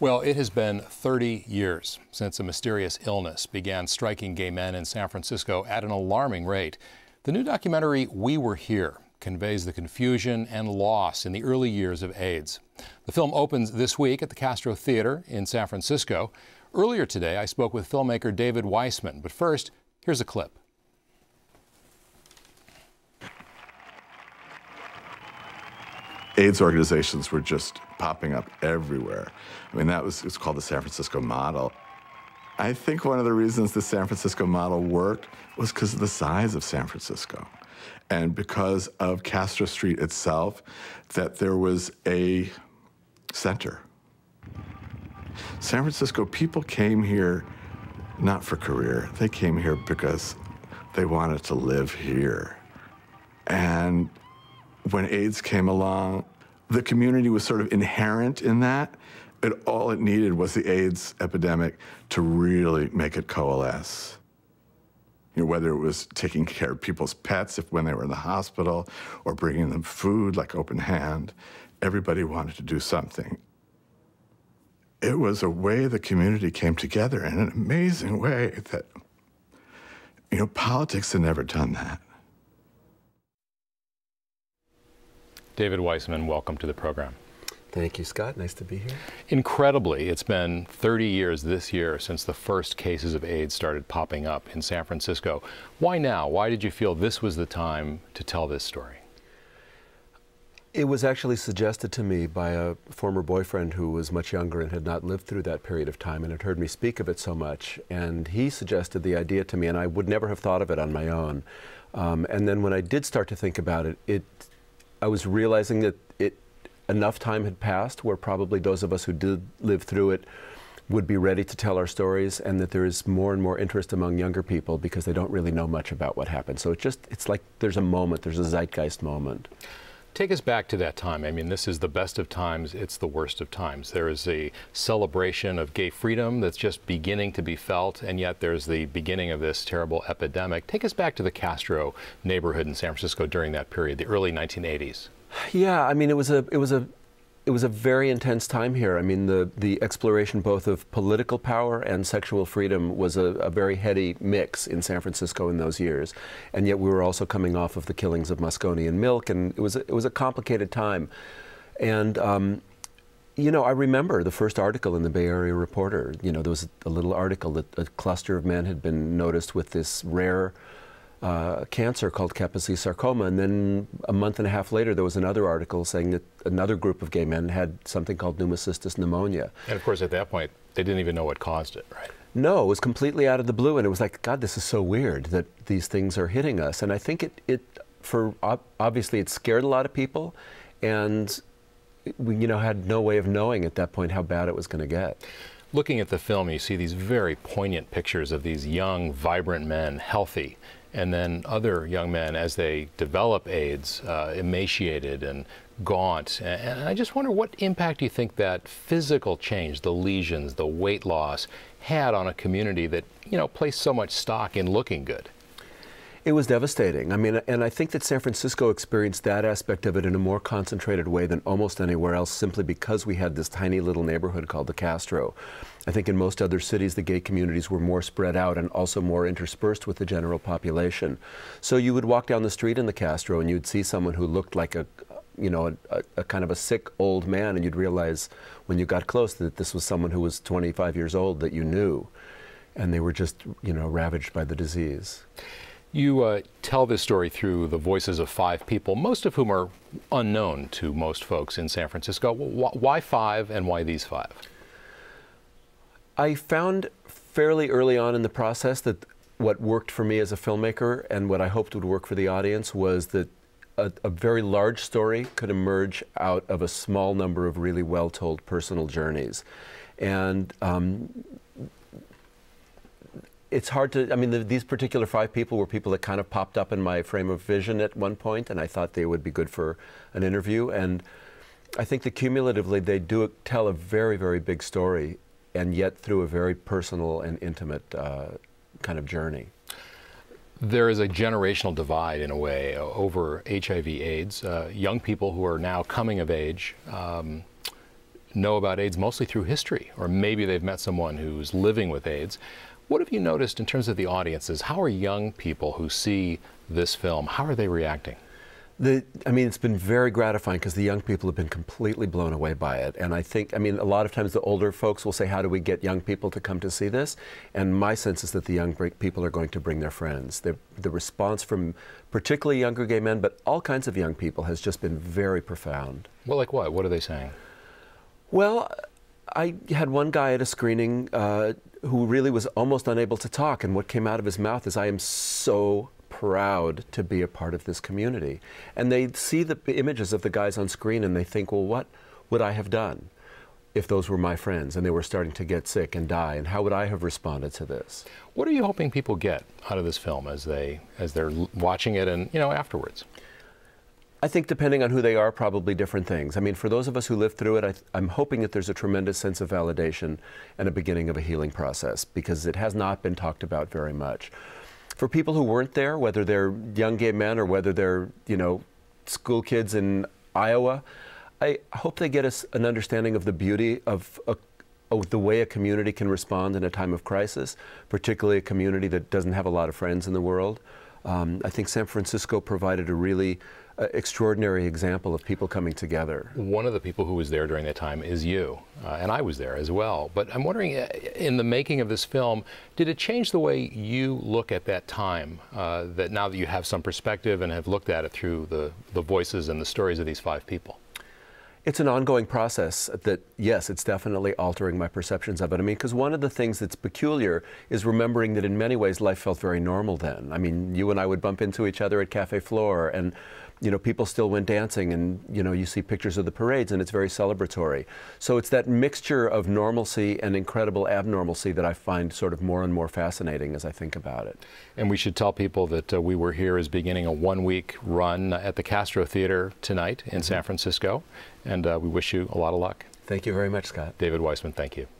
Well, it has been 30 years since a mysterious illness began striking gay men in San Francisco at an alarming rate. The new documentary, We Were Here, conveys the confusion and loss in the early years of AIDS. The film opens this week at the Castro Theater in San Francisco. Earlier today, I spoke with filmmaker David Weissman, but first, here's a clip. AIDS organizations were just popping up everywhere. I mean, that was it's called the San Francisco model. I think one of the reasons the San Francisco model worked was because of the size of San Francisco and because of Castro Street itself, that there was a center. San Francisco people came here not for career, they came here because they wanted to live here. And when AIDS came along, the community was sort of inherent in that. It, all it needed was the AIDS epidemic to really make it coalesce. You know, whether it was taking care of people's pets if when they were in the hospital or bringing them food like open hand, everybody wanted to do something. It was a way the community came together in an amazing way that, you know, politics had never done that. David Weissman, welcome to the program. Thank you, Scott. Nice to be here. Incredibly, it's been 30 years this year since the first cases of AIDS started popping up in San Francisco. Why now? Why did you feel this was the time to tell this story? It was actually suggested to me by a former boyfriend who was much younger and had not lived through that period of time and had heard me speak of it so much. And he suggested the idea to me, and I would never have thought of it on my own. Um, and then when I did start to think about it, it I was realizing that it enough time had passed where probably those of us who did live through it would be ready to tell our stories and that there is more and more interest among younger people because they don't really know much about what happened. So it just it's like there's a moment, there's a zeitgeist moment. Take us back to that time. I mean, this is the best of times, it's the worst of times. There is a celebration of gay freedom that's just beginning to be felt, and yet there's the beginning of this terrible epidemic. Take us back to the Castro neighborhood in San Francisco during that period, the early 1980s. Yeah, I mean, it was a it was a it was a very intense time here. I mean, the, the exploration both of political power and sexual freedom was a, a, very heady mix in San Francisco in those years. And yet we were also coming off of the killings of Moscone and Milk, and it was a, it was a complicated time. And, um, you know, I remember the first article in the Bay Area Reporter. You know, there was a little article that a cluster of men had been noticed with this rare uh, cancer called Kaposi sarcoma. And then a month and a half later, there was another article saying that another group of gay men had something called pneumocystis pneumonia. And of course, at that point, they didn't even know what caused it, right? No, it was completely out of the blue, and it was like, God, this is so weird that these things are hitting us. And I think it, it for obviously, it scared a lot of people, and we, you know, had no way of knowing at that point how bad it was going to get. Looking at the film, you see these very poignant pictures of these young, vibrant men, healthy, and then other young men, as they develop AIDS, uh, emaciated and gaunt. And I just wonder what impact do you think that physical change, the lesions, the weight loss, had on a community that, you know, placed so much stock in looking good? It was devastating. I mean, and I think that San Francisco experienced that aspect of it in a more concentrated way than almost anywhere else simply because we had this tiny little neighborhood called the Castro. I think in most other cities, the gay communities were more spread out and also more interspersed with the general population. So you would walk down the street in the Castro and you'd see someone who looked like a, you know, a, a, kind of a sick old man, and you'd realize when you got close that this was someone who was 25 years old that you knew, and they were just, you know, ravaged by the disease. You uh, tell this story through the voices of five people, most of whom are unknown to most folks in San Francisco. Why five and why these five? I found fairly early on in the process that what worked for me as a filmmaker and what I hoped would work for the audience was that a, a very large story could emerge out of a small number of really well told personal journeys. And um, it's hard to, I mean, the, these particular five people were people that kind of popped up in my frame of vision at one point, and I thought they would be good for an interview. And I think that cumulatively they do tell a very, very big story, and yet through a very personal and intimate uh, kind of journey. There is a generational divide in a way over HIV/AIDS. Uh, young people who are now coming of age. Um, know about AIDS mostly through history, or maybe they've met someone who's living with AIDS. What have you noticed in terms of the audiences? How are young people who see this film, how are they reacting? The, I mean, it's been very gratifying because the young people have been completely blown away by it. And I think, I mean, a lot of times the older folks will say, How do we get young people to come to see this? And my sense is that the young people are going to bring their friends. The, the response from particularly younger gay men, but all kinds of young people, has just been very profound. Well, like what? What are they saying? Well, I had one guy at a screening uh, who really was almost unable to talk, and what came out of his mouth is, I am so proud to be a part of this community. And they see the images of the guys on screen and they think, well, what would I have done if those were my friends and they were starting to get sick and die? And how would I have responded to this? What are you hoping people get out of this film as they as they're watching it and you know afterwards? I think depending on who they are, probably different things. I mean, for those of us who lived through it, I am hoping that there's a tremendous sense of validation and a beginning of a healing process because it has not been talked about very much for people who weren't there, whether they're young gay men or whether they're, you know, school kids in Iowa, I hope they get a, an understanding of the beauty of, a, of the way a community can respond in a time of crisis, particularly a community that doesn't have a lot of friends in the world. Um, I think San Francisco provided a really uh, extraordinary example of people coming together. One of the people who was there during that time is you, uh, and I was there as well. But I'm wondering, uh, in the making of this film, did it change the way you look at that time? Uh, that now that you have some perspective and have looked at it through the, the voices and the stories of these five people? It's an ongoing process that, yes, it's definitely altering my perceptions of it. I mean, because one of the things that's peculiar is remembering that in many ways life felt very normal then. I mean, you and I would bump into each other at Cafe Flore, and you know, people still went dancing and, you know, you see pictures of the parades and it's very celebratory. So it's that mixture of normalcy and incredible abnormalcy that I find sort of more and more fascinating as I think about it. And we should tell people that uh, We Were Here is beginning a one week run at the Castro Theater tonight in mm -hmm. San Francisco. And uh, we wish you a lot of luck. Thank you very much, Scott. David Weissman, thank you.